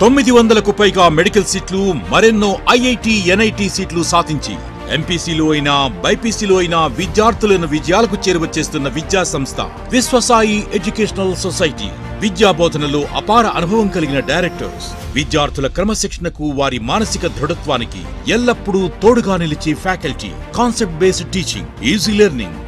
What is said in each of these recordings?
తొమ్మిది వందలకు పైగా మెడికల్ సీట్లు మరెన్నో ఐఐటి ఎన్ఐటి సీట్లు సాధించి ఎంపీసీలో అయినా బైపీసీలో అయినా విద్యార్థులను విజయాలకు చేరువచ్చేస్తున్న విద్యా సంస్థ విశ్వసాయి ఎడ్యుకేషనల్ సొసైటీ. విద్యా బోధనలో అపార అనుభవం కలిగిన డైరెక్టర్స్. విద్యార్థుల క్రమశిక్షణకు వారి మానసిక దృఢత్వానికి ఎల్లప్పుడూ తోడుగా నిలిచే faculty. Concept based teaching easy learning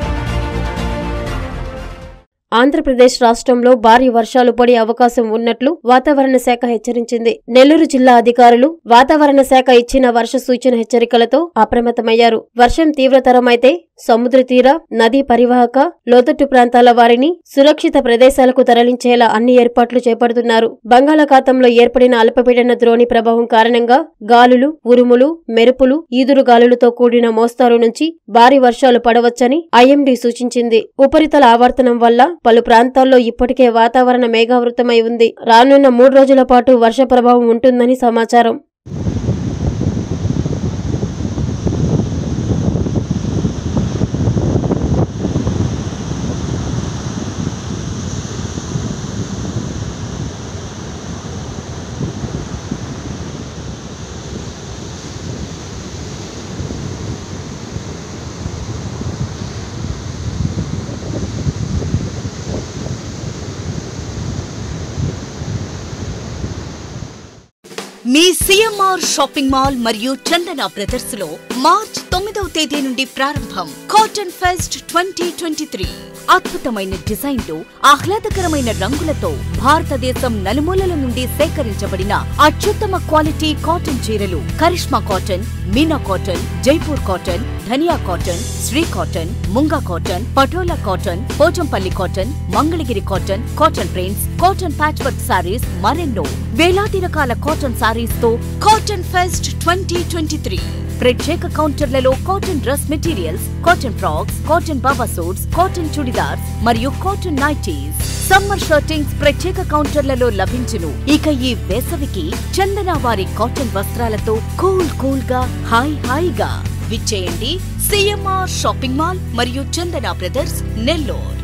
Andhra Pradesh రాష్ట్రంలో భారీ వర్షాలు పడే అవకాశం ఉన్నట్లు వాతావరణ శాఖ హెచ్చరించింది. నెల్లూరు జిల్లా అధికారులు వాతావరణ శాఖ ఇచ్చిన వర్ష సూచన హెచ్చరికలతో అప్రమత్తమయ్యారు. వర్షం తీవ్రతరమైతే సముద్ర తీర నదీ పరివాహక లోతట్టు ప్రాంతాల వారిని సురక్షిత ప్రదేశాలకు తరలించేలా అన్ని ఏర్పాట్లు చేపడుతున్నారు. బంగాళాఖాతంలో ఏర్పడిన అల్పపీడన ద్రోణి ప్రభావం కారణంగా గాలులు ఉరుములు మెరుపులు ఈదురు గాలులతో కూడిన మోస్తారు నుంచి భారీ వర్షాలు పడవచ్చని ఐఎండీ సూచించింది. ఉపరితల ఆవర్తనం వల్ల పలు ప్రాంతాల్లో ఇప్పటికే వాతావరణ మేఘావృతమై ఉంది. రానున్న మూడు రోజుల పాటు వర్ష ప్రభావం ఉంటుందని సమాచారం. మీ సిఎంఆర్ షాపింగ్ మాల్ మరియు చందన బ్రదర్స్లో మార్చ్ తొమ్మిదవ తేదీ నుండి ప్రారంభం cotton fest twenty twenty three అద్భుతమైన డిజైన్లు ఆహ్లాదకరమైన రంగులతో భారతదేశం నలుమూలల నుండి సేకరించబడిన అత్యుత్తమ క్వాలిటీ కాటన్ చీరలు. Karishma cotton Meena cotton Jaipur cotton Dhaniya cotton Shri cotton Munga cotton Patola cotton Pochampalli cotton Mangalagiri cotton cotton prints cotton patch work sarees మరెన్నో వేలాది రకాల cotton సారీస్తో cotton fest twenty twenty three. ప్రత్యేక కౌంటర్లలో cotton dress materials cotton frocks cotton baba suits cotton churidars మరియు cotton nighties. Summer shirtings ప్రత్యేక కౌంటర్లలో లభించును. ఇక ఈ వేసవికి చందన వారి కాటన్ వస్త్రాలతో కూల్ కూల్గా హాయ్ హాయిగా విచ్చేయండి సిఎంఆర్ షాపింగ్ మాల్ మరియు చందన బ్రదర్స్ నెల్లూరు.